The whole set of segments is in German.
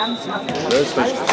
Ganz é, tá Selbstverständlich.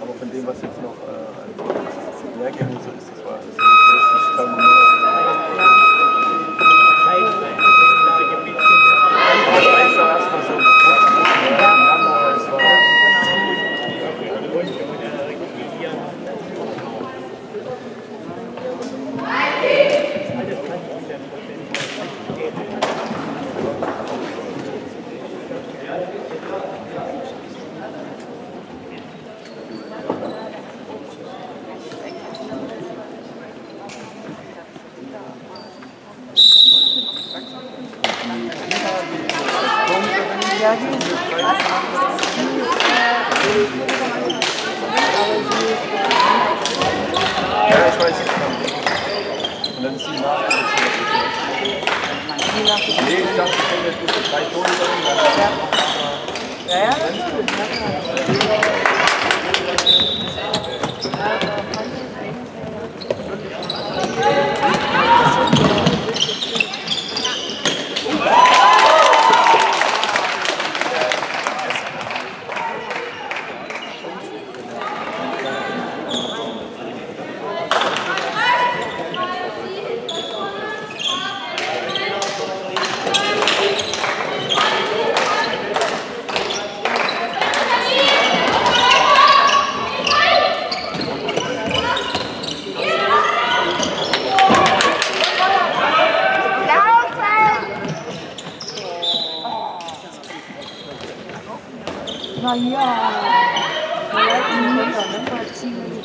Aber von dem, was jetzt noch äh, an Lehrgängen so ist, das war alles also, richtig 那一样，我来给你们讲，能不能记？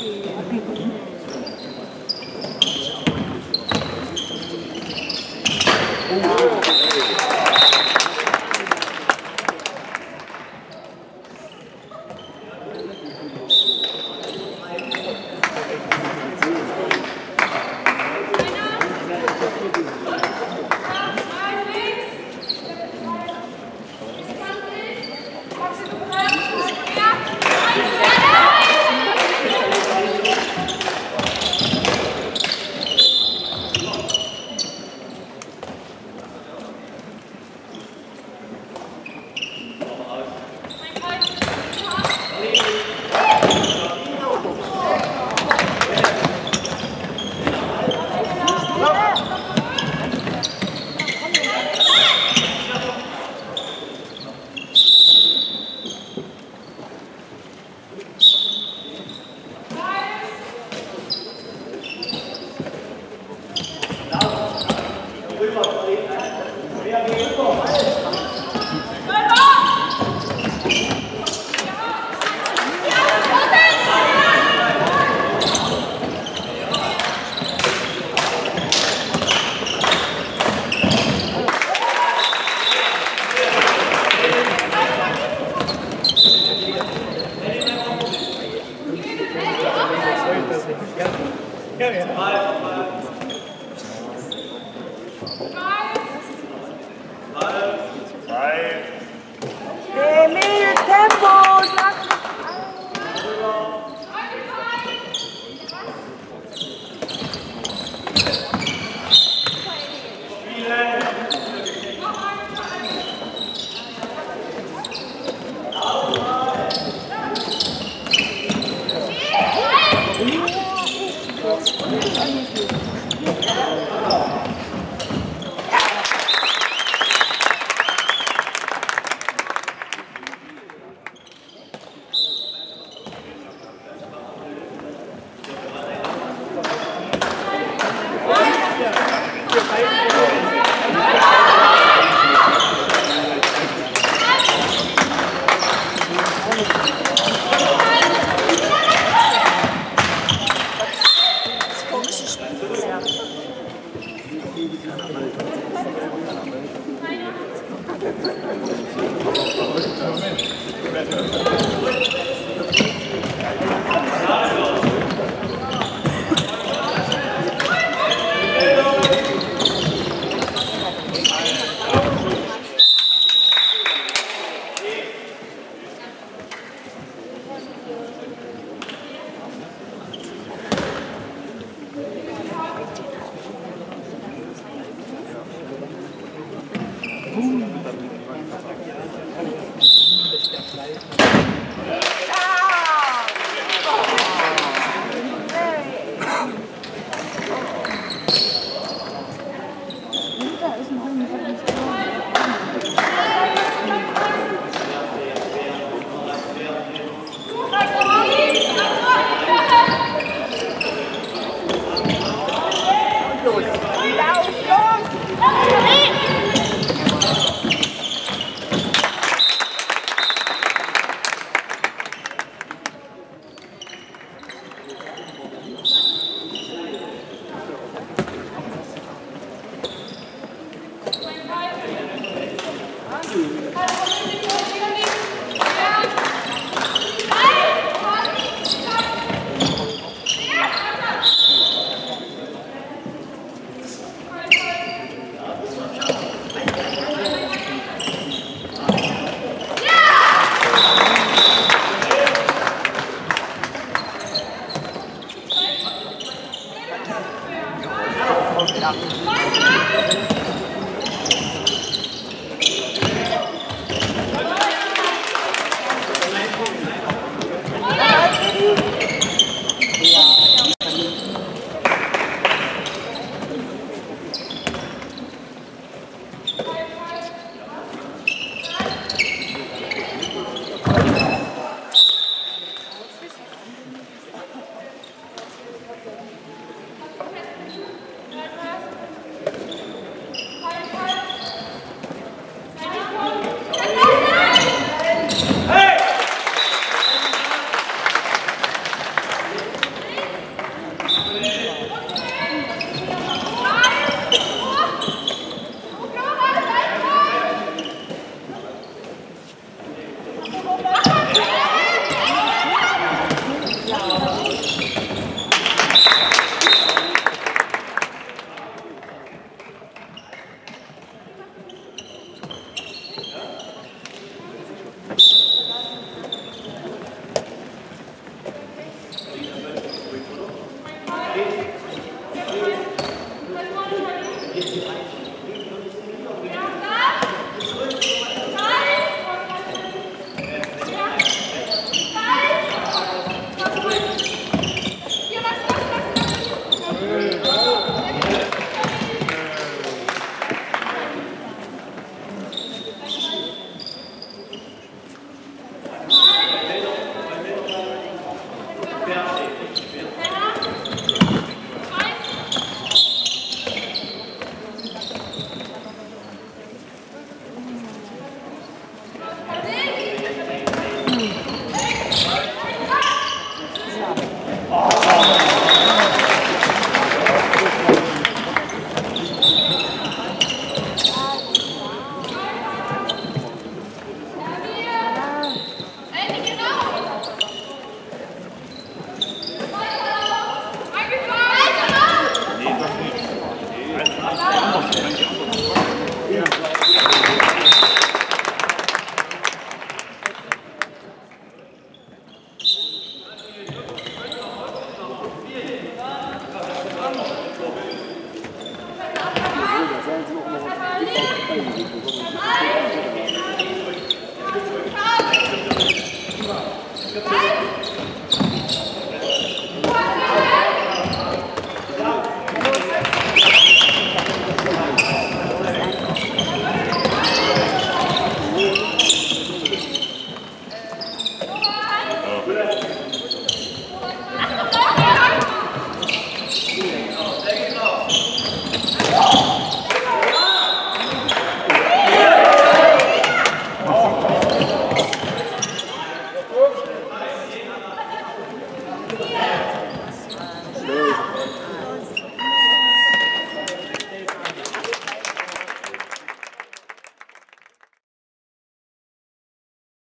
来 Eins,